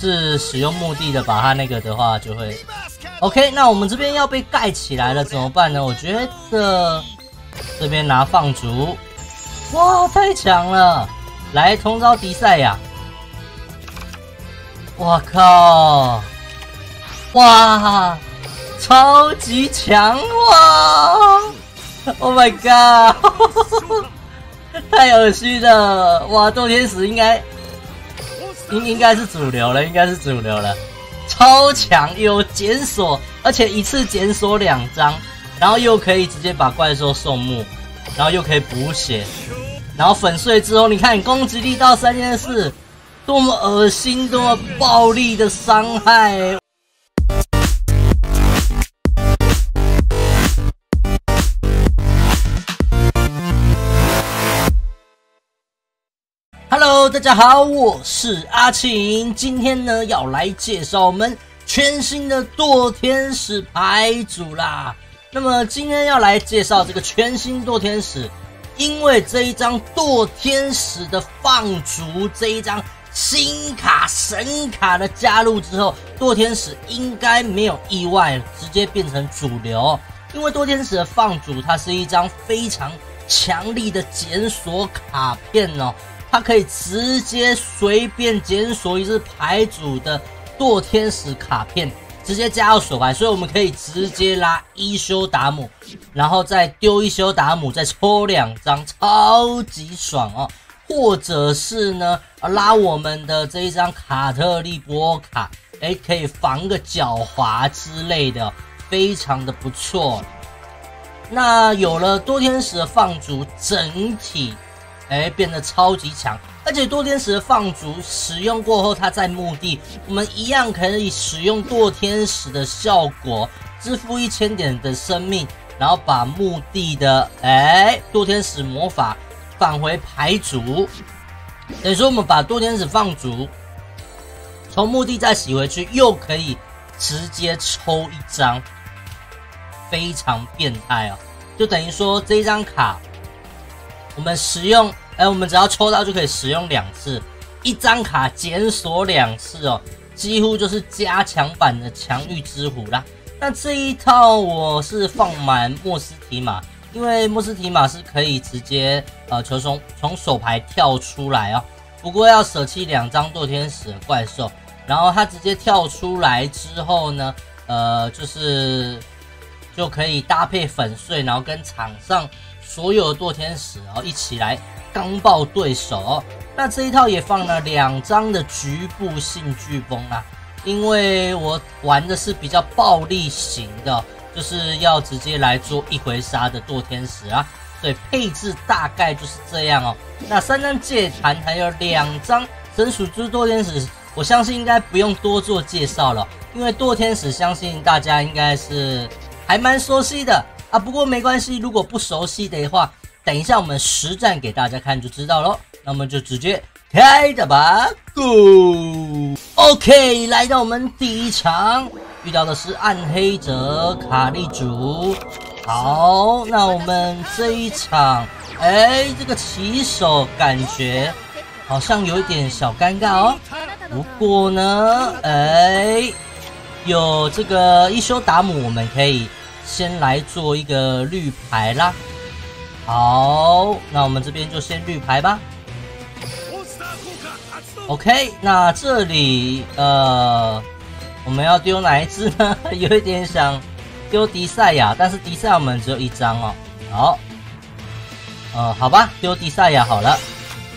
是使用墓地的，把它那个的话就会 OK。那我们这边要被盖起来了，怎么办呢？我觉得这边拿放逐，哇，太强了！来通招迪赛亚，我靠，哇，超级强哇！Oh my god，太恶心了！哇，斗天使应该。应应该是主流了，应该是主流了，超强有检索，而且一次检索两张，然后又可以直接把怪兽送墓，然后又可以补血，然后粉碎之后，你看攻击力到三千四，多么恶心，多么暴力的伤害。大家好，我是阿晴，今天呢要来介绍我们全新的堕天使牌组啦。那么今天要来介绍这个全新堕天使，因为这一张堕天使的放逐这一张新卡神卡的加入之后，堕天使应该没有意外直接变成主流。因为堕天使的放逐，它是一张非常强力的检索卡片哦。它可以直接随便检索一只牌组的堕天使卡片，直接加到手牌，所以我们可以直接拉一休达姆，然后再丢一休达姆，再抽两张，超级爽哦！或者是呢，拉我们的这一张卡特利波卡，哎，可以防个狡猾之类的，非常的不错。那有了多天使的放逐，整体。哎，变得超级强，而且堕天使的放逐使用过后，它在墓地，我们一样可以使用堕天使的效果，支付一千点的生命，然后把墓地的哎堕天使魔法返回牌组。等于说，我们把堕天使放逐，从墓地再洗回去，又可以直接抽一张，非常变态哦！就等于说这一张卡。我们使用，哎，我们只要抽到就可以使用两次，一张卡检索两次哦，几乎就是加强版的强欲之虎啦。那这一套我是放满莫斯提马，因为莫斯提马是可以直接呃球从从手牌跳出来哦，不过要舍弃两张堕天使的怪兽，然后它直接跳出来之后呢，呃，就是就可以搭配粉碎，然后跟场上。所有的堕天使哦，一起来刚爆对手。那这一套也放了两张的局部性飓风啊，因为我玩的是比较暴力型的，就是要直接来做一回杀的堕天使啊，所以配置大概就是这样哦。那三张戒坛还有两张神属之堕天使，我相信应该不用多做介绍了，因为堕天使相信大家应该是还蛮熟悉的。啊，不过没关系，如果不熟悉的话，等一下我们实战给大家看就知道喽。那么就直接开着吧，Go。OK，来到我们第一场，遇到的是暗黑者卡利族。好，那我们这一场，哎，这个起手感觉好像有一点小尴尬哦。不过呢，哎，有这个一休达姆，我们可以。先来做一个绿牌啦，好，那我们这边就先绿牌吧。OK，那这里呃，我们要丢哪一只呢？有一点想丢迪赛亚，但是迪赛亚我们只有一张哦。好，呃，好吧，丢迪赛亚好了。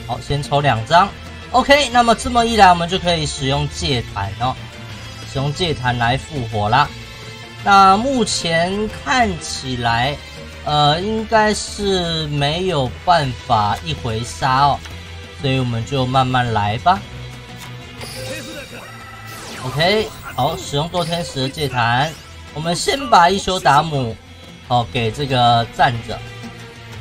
好，先抽两张。OK，那么这么一来，我们就可以使用戒坛哦，使用戒坛来复活啦。那目前看起来，呃，应该是没有办法一回杀哦，所以我们就慢慢来吧。OK，好，使用堕天使的戒坛，我们先把一休达姆，哦，给这个站着。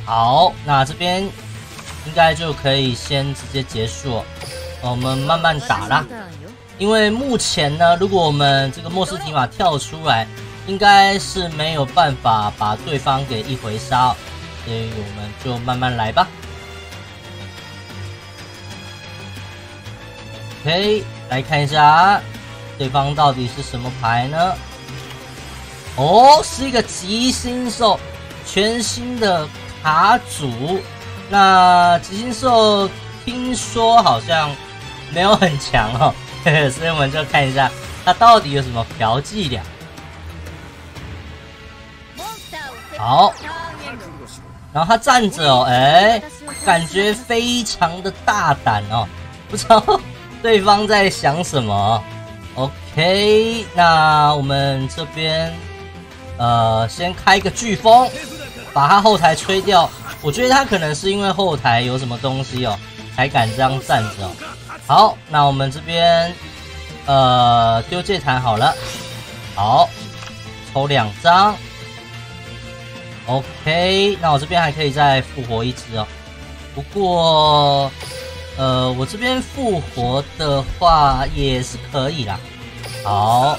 好，那这边应该就可以先直接结束，我们慢慢打啦。因为目前呢，如果我们这个莫斯提马跳出来。应该是没有办法把对方给一回杀，所以我们就慢慢来吧。OK，来看一下，对方到底是什么牌呢？哦，是一个极星兽，全新的卡组。那极星兽听说好像没有很强哦，所以我们就看一下它到底有什么嫖伎俩。好，然后他站着哦，哎，感觉非常的大胆哦，不知道。对方在想什么？OK，那我们这边呃，先开个飓风，把他后台吹掉。我觉得他可能是因为后台有什么东西哦，才敢这样站着哦。好，那我们这边呃丢这坛好了，好，抽两张。OK，那我这边还可以再复活一只哦，不过。呃，我这边复活的话也是可以啦。好，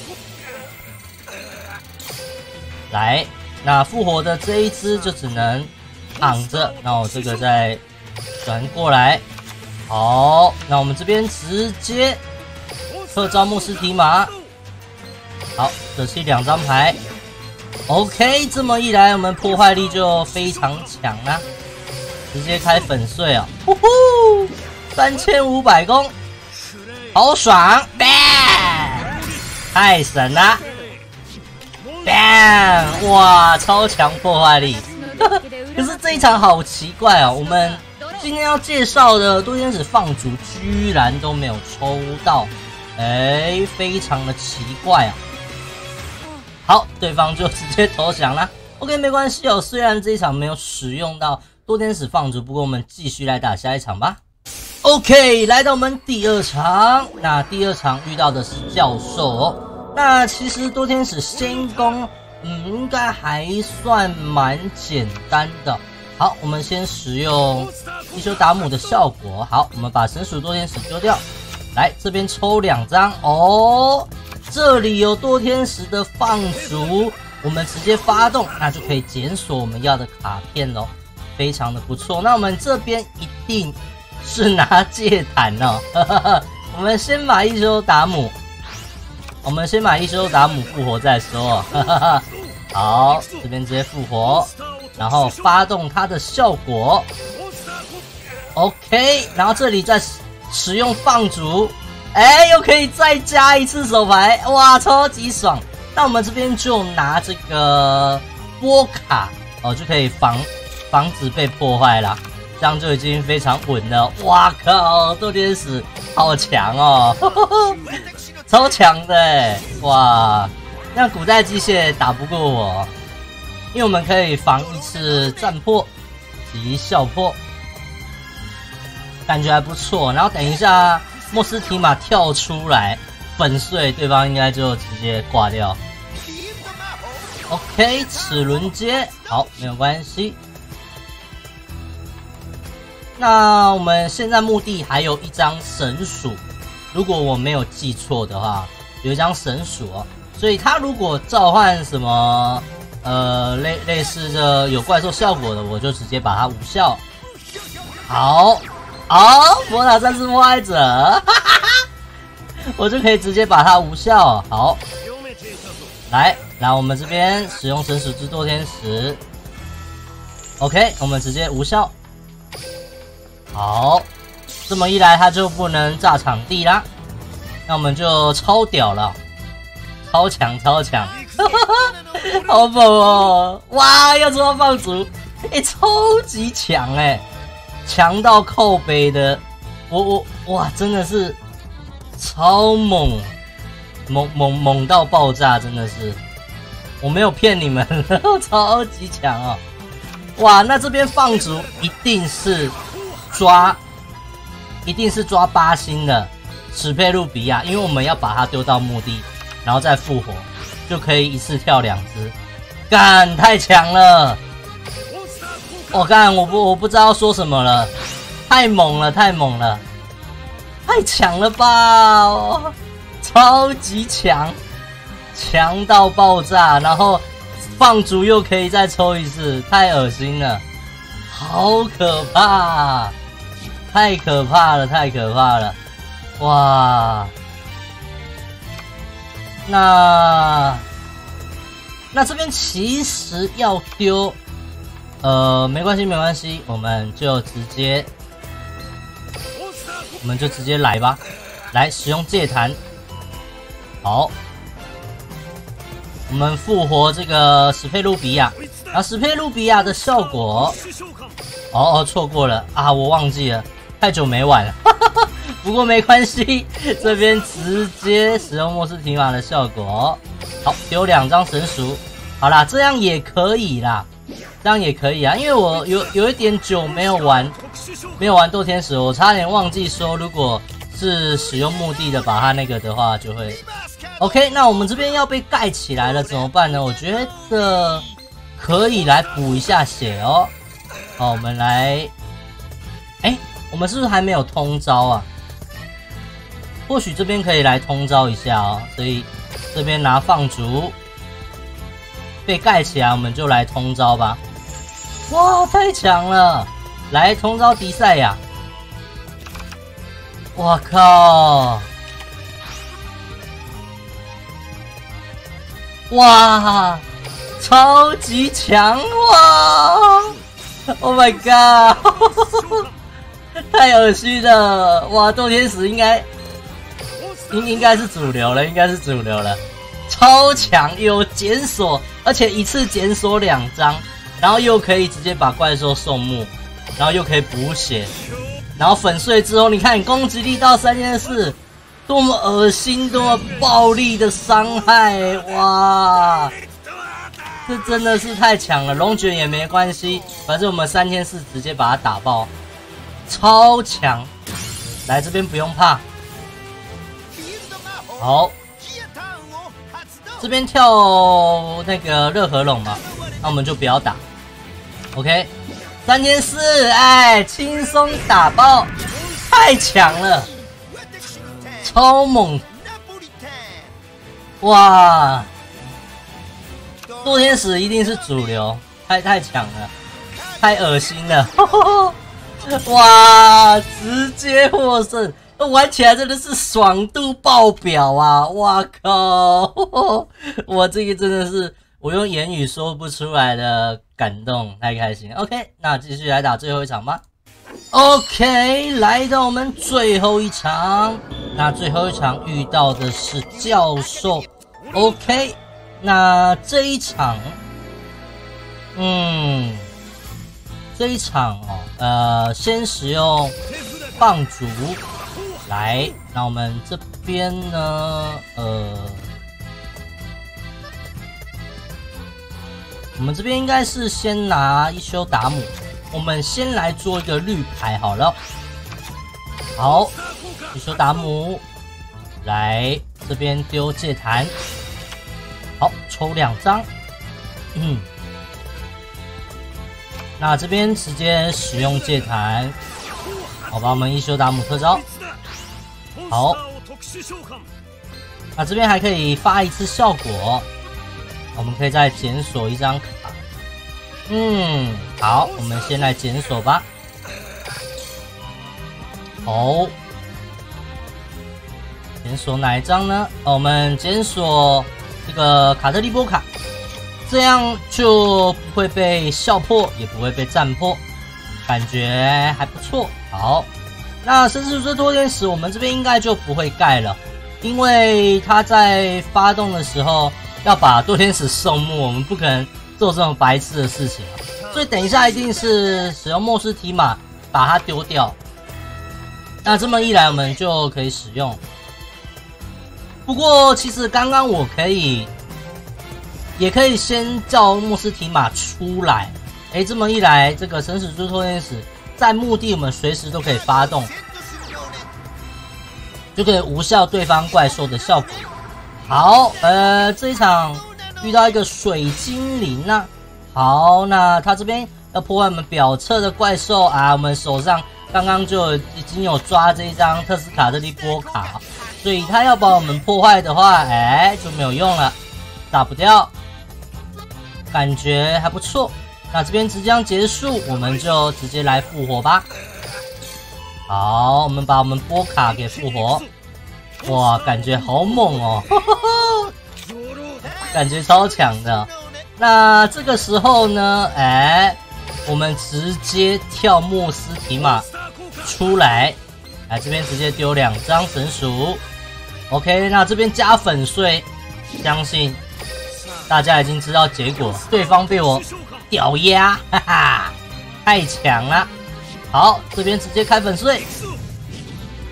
来，那复活的这一只就只能躺着。那我这个再转过来。好，那我们这边直接特招牧师提马。好，舍弃两张牌。OK，这么一来，我们破坏力就非常强啦。直接开粉碎啊！呼呼。三千五百攻，好爽！bang，太神了！bang，哇，超强破坏力！可是这一场好奇怪哦，我们今天要介绍的多天使放逐居然都没有抽到，哎，非常的奇怪啊！好，对方就直接投降了。OK，没关系哦，虽然这一场没有使用到多天使放逐，不过我们继续来打下一场吧。OK，来到我们第二场，那第二场遇到的是教授哦。那其实多天使先攻，嗯，应该还算蛮简单的。好，我们先使用一休达姆的效果。好，我们把神属多天使丢掉，来这边抽两张哦。这里有多天使的放逐，我们直接发动，那就可以检索我们要的卡片喽，非常的不错。那我们这边一定。是拿戒坛哦，我们先把一修达姆，我们先把一修达姆复活再说。好，这边直接复活，然后发动它的效果。OK，然后这里再使用放逐，哎，又可以再加一次手牌，哇，超级爽！那我们这边就拿这个波卡哦，就可以防防止被破坏了。这样就已经非常稳了。哇靠，斗天使好强哦，超强的哇！那古代机械打不过我，因为我们可以防一次战破及笑破，感觉还不错。然后等一下莫斯提马跳出来粉碎对方，应该就直接挂掉。OK，齿轮接好，没有关系。那我们现在墓地还有一张神鼠，如果我没有记错的话，有一张神鼠哦。所以它如果召唤什么呃类类似的有怪兽效果的，我就直接把它无效。好，好，魔塔战士破坏者，我就可以直接把它无效。好，来，来我们这边使用神使之堕天使，OK，我们直接无效。好，这么一来他就不能炸场地啦，那我们就超屌了，超强超强，哈哈哈好猛哦！哇，要做到放逐，哎，超级强哎，强到靠北的，我我哇，真的是超猛，猛猛猛到爆炸，真的是，我没有骗你们，超级强啊！哇，那这边放逐一定是。抓，一定是抓八星的史佩路比亚，因为我们要把它丢到墓地，然后再复活，就可以一次跳两只，干太强了！我干，我不我不知道说什么了，太猛了，太猛了，太强了吧！超级强，强到爆炸，然后放逐又可以再抽一次，太恶心了，好可怕！太可怕了，太可怕了！哇，那那这边其实要丢，呃，没关系没关系，我们就直接，我们就直接来吧，来使用戒坛，好，我们复活这个史佩鲁比亚，啊，史佩鲁比亚的效果，哦哦，错过了。啊，我忘记了，太久没玩了。哈哈哈不过没关系，这边直接使用莫斯提马的效果，好丢两张神鼠，好啦，这样也可以啦，这样也可以啊，因为我有有一点久没有玩，没有玩堕天使，我差点忘记说，如果是使用墓地的把它那个的话，就会 OK。那我们这边要被盖起来了怎么办呢？我觉得可以来补一下血哦。好，我们来，哎，我们是不是还没有通招啊？或许这边可以来通招一下哦，所以这边拿放逐被盖起来，我们就来通招吧。哇，太强了！来通招迪赛亚！我靠！哇，超级强哇！Oh my god！太恶心了！哇，斗天使应该。应应该是主流了，应该是主流了，超强有检索，而且一次检索两张，然后又可以直接把怪兽送墓，然后又可以补血，然后粉碎之后，你看攻击力到三千四，多么恶心，多么暴力的伤害，哇，这真的是太强了，龙卷也没关系，反正我们三千四直接把它打爆，超强，来这边不用怕。好，这边跳那个热河龙嘛，那我们就不要打。OK，三千四，哎，轻松打爆，太强了，超猛！哇，堕天使一定是主流，太太强了，太恶心了，哇，直接获胜。玩起来真的是爽度爆表啊！哇靠，我这个真的是我用言语说不出来的感动，太开心。OK，那继续来打最后一场吧。OK，来到我们最后一场，那最后一场遇到的是教授。OK，那这一场，嗯，这一场哦，呃，先使用棒竹。来，那我们这边呢？呃，我们这边应该是先拿一休达姆。我们先来做一个绿牌好了。好，一休达姆，来这边丢戒坛。好，抽两张。嗯，那这边直接使用戒坛。好吧，我们一休达姆特招。好，那这边还可以发一次效果，我们可以再检索一张卡。嗯，好，我们先来检索吧。哦，检索哪一张呢？我们检索这个卡特利波卡，这样就不会被笑破，也不会被战破，感觉还不错。好。那神之之多天使，我们这边应该就不会盖了，因为他在发动的时候要把堕天使送墓，我们不可能做这种白痴的事情所以等一下一定是使用莫斯提马把它丢掉。那这么一来，我们就可以使用。不过其实刚刚我可以，也可以先叫莫斯提马出来。哎，这么一来，这个神使之托天使。在墓地，我们随时都可以发动，就可以无效对方怪兽的效果。好，呃，这一场遇到一个水精灵呢。好，那他这边要破坏我们表侧的怪兽啊。我们手上刚刚就已经有抓这一张特斯卡特利波卡，所以他要把我们破坏的话，哎，就没有用了，打不掉，感觉还不错。那这边即将结束，我们就直接来复活吧。好，我们把我们波卡给复活。哇，感觉好猛哦！感觉超强的。那这个时候呢，哎，我们直接跳莫斯提马出来，来这边直接丢两张神鼠。OK，那这边加粉碎，相信大家已经知道结果，对方被我屌压，哈哈，太强了。好，这边直接开粉碎，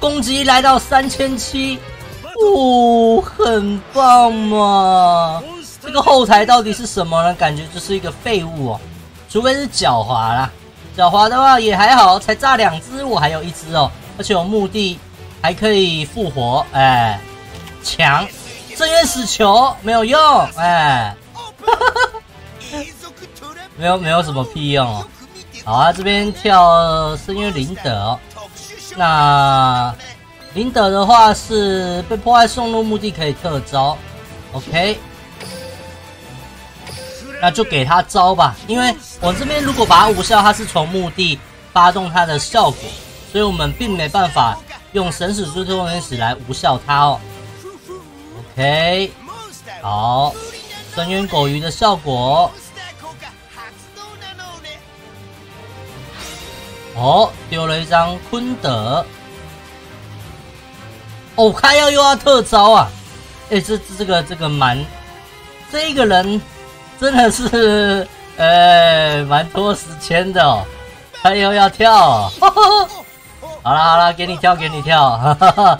攻击来到三千七，哦，很棒嘛！这个后台到底是什么呢？感觉就是一个废物哦，除非是狡猾啦，狡猾的话也还好，才炸两只，我还有一只哦，而且有墓地，还可以复活，哎，强，深渊死球没有用，哎，没有没有什么屁用哦。好啊，这边跳深渊林德，那林德的话是被破坏送入墓地可以特招，OK。那就给他招吧，因为我这边如果把它无效，它是从墓地发动它的效果，所以我们并没办法用神使追特原使来无效它哦。OK，好，深渊狗鱼的效果。哦，丢了一张昆德。哦，他要又要特招啊！哎，这这个这个蛮，这个人。真的是，呃，蛮拖时间的哦。他又要跳，好了好了，给你跳给你跳，哈 哈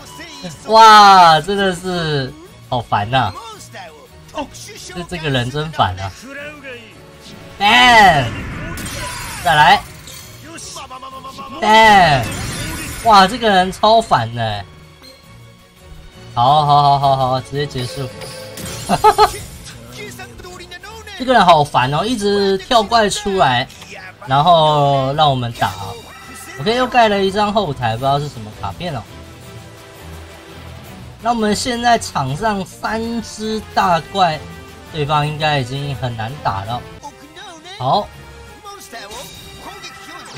哇，真的是好烦呐！这这个人真烦啊！ban，再来，ban，哇，这个人超烦的。好好好好好，直接结束。这个人好烦哦，一直跳怪出来，然后让我们打。OK，又盖了一张后台，不知道是什么卡片哦。那我们现在场上三只大怪，对方应该已经很难打了。好，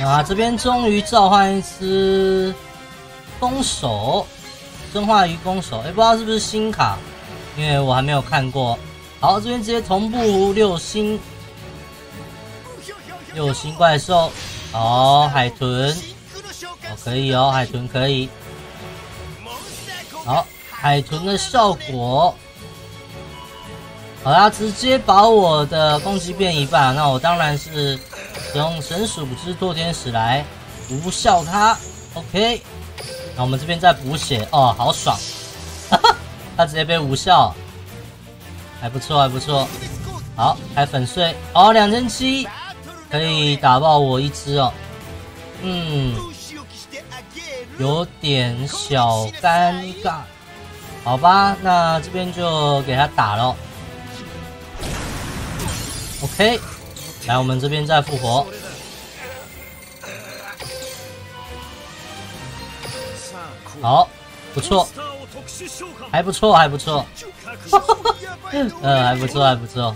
啊，这边终于召唤一只弓手，生化鱼弓手，也不知道是不是新卡，因为我还没有看过。好，这边直接同步六星，六星怪兽。好，海豚，哦，可以哦，海豚可以。好，海豚的效果，好啦，直接把我的攻击变一半。那我当然是使用神鼠之堕天使来无效它。OK，那我们这边再补血哦，好爽，哈哈，他直接被无效。还不错，还不错。好，开粉碎哦，两千七可以打爆我一只哦。嗯，有点小尴尬。好吧，那这边就给他打了。OK，来，我们这边再复活。好，不错，还不错，还不错。呃，还不错，还不错。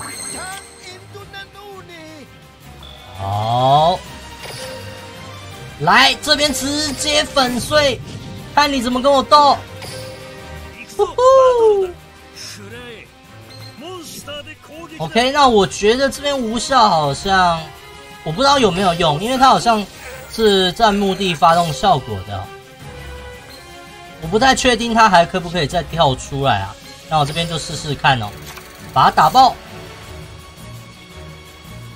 好，来这边直接粉碎，看你怎么跟我斗。OK，那我觉得这边无效好像，我不知道有没有用，因为它好像是在墓地发动效果的，我不太确定它还可不可以再跳出来啊。那我这边就试试看哦，把它打爆。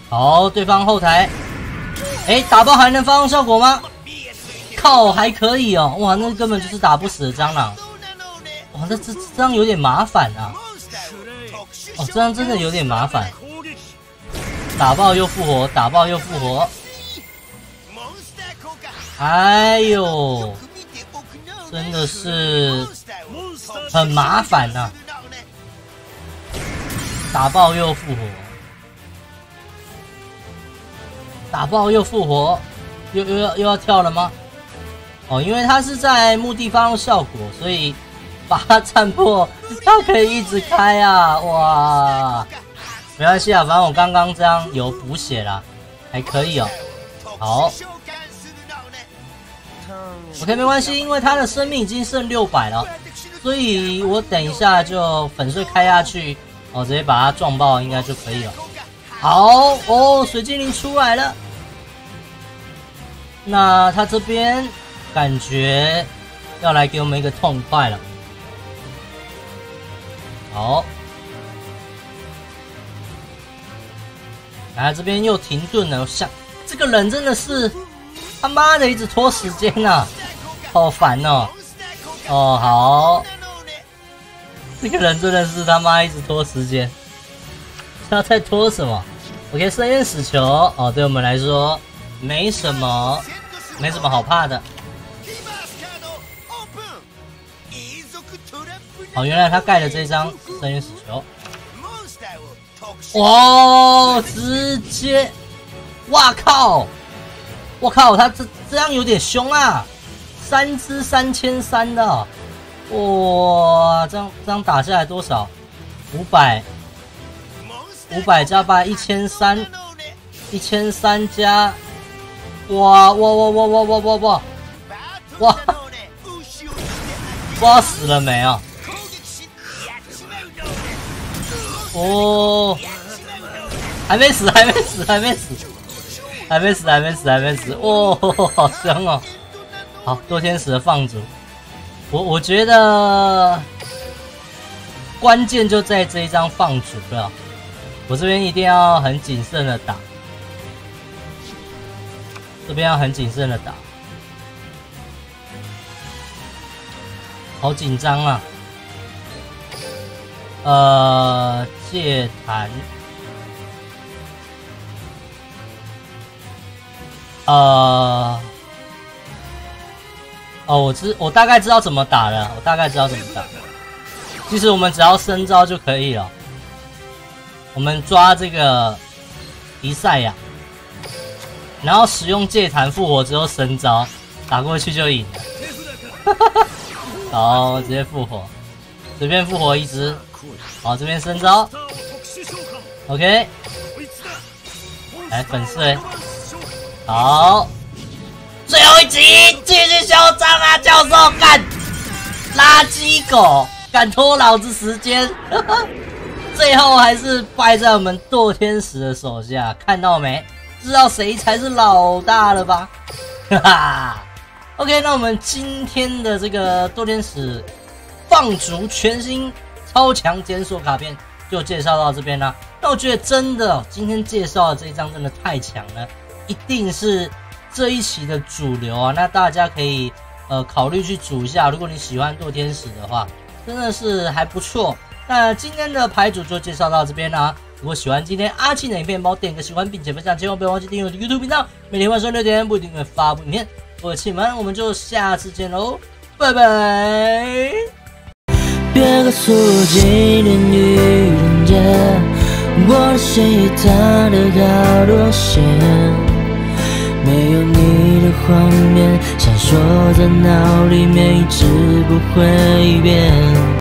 好，对方后台，哎，打爆还能发动效果吗？靠，还可以哦。哇，那根本就是打不死的蟑螂。哇，那这这样有点麻烦啊。哦，这样真的有点麻烦。打爆又复活，打爆又复活。哎呦，真的是很麻烦呐。打爆又复活，打爆又复活，又又要又要跳了吗？哦，因为它是在墓地发动效果，所以 把它战破，它可以一直开啊！哇，没关系啊，反正我刚刚这样有补血了，还可以哦。好，OK，没关系，因为他的生命已经剩六百了，所以我等一下就粉碎开下去。哦，直接把它撞爆应该就可以了。好哦，水精灵出来了。那他这边感觉要来给我们一个痛快了。好，来这边又停顿了。想这个人真的是他妈的一直拖时间呐，好烦哦。哦，好，这个人真的是他妈一直拖时间，他在拖什么？OK，深渊死球哦，对我们来说没什么，没什么好怕的。哦，原来他盖的这张深渊死球，哇，直接，哇靠，我靠，他这这样有点凶啊，三只三千三的，哇，这样这样打下来多少？五百，五百加八一千三，一千三加，哇哇哇哇哇哇哇哇，哇，哇死了没啊？哦，还没死，还没死，还没死，还没死，还没死，还没死！哦，好香哦！好多天使的放逐，我我觉得关键就在这一张放逐了。我这边一定要很谨慎的打，这边要很谨慎的打，好紧张啊！呃。戒坛，呃，哦，我知我大概知道怎么打了，我大概知道怎么打。其实我们只要升招就可以了。我们抓这个迪赛亚，然后使用戒弹复活之后升招，打过去就赢了。好，直接复活，随便复活一只。好，这边升招，OK，来粉碎，好，最后一集继续嚣张啊，教授干，垃圾狗敢拖老子时间，最后还是败在我们堕天使的手下，看到没？知道谁才是老大了吧？哈哈，OK，那我们今天的这个堕天使放逐全新。超强检索卡片就介绍到这边啦。那我觉得真的，今天介绍的这一张真的太强了，一定是这一期的主流啊。那大家可以呃考虑去组一下，如果你喜欢堕天使的话，真的是还不错。那今天的牌组就介绍到这边啦。如果喜欢今天阿庆的影片，帮我点个喜欢并且分享，千万不要忘记订阅我的 YouTube 频道，每天晚上六点不一定会发布影片。我是庆门，我们就下次见喽，拜拜。别告诉我今天愚人节，我的心已塌得好多些，没有你的画面闪烁在脑里面，一直不会变。